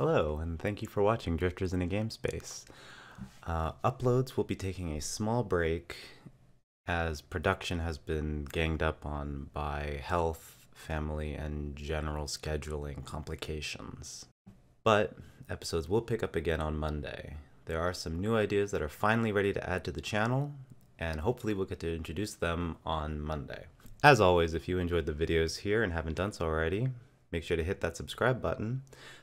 Hello, and thank you for watching Drifters in a Game Space. Uh, uploads will be taking a small break as production has been ganged up on by health, family, and general scheduling complications. But episodes will pick up again on Monday. There are some new ideas that are finally ready to add to the channel, and hopefully we'll get to introduce them on Monday. As always, if you enjoyed the videos here and haven't done so already, make sure to hit that subscribe button.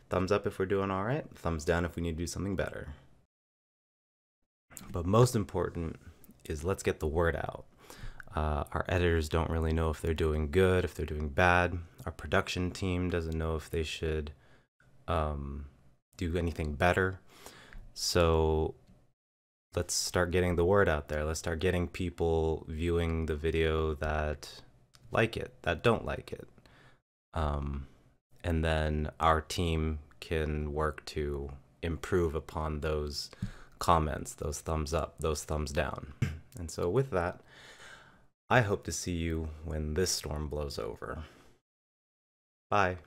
Thumbs up if we're doing alright, thumbs down if we need to do something better. But most important is let's get the word out. Uh, our editors don't really know if they're doing good, if they're doing bad. Our production team doesn't know if they should um, do anything better. So let's start getting the word out there. Let's start getting people viewing the video that like it, that don't like it. Um, and then our team can work to improve upon those comments, those thumbs up, those thumbs down. and so, with that, I hope to see you when this storm blows over. Bye.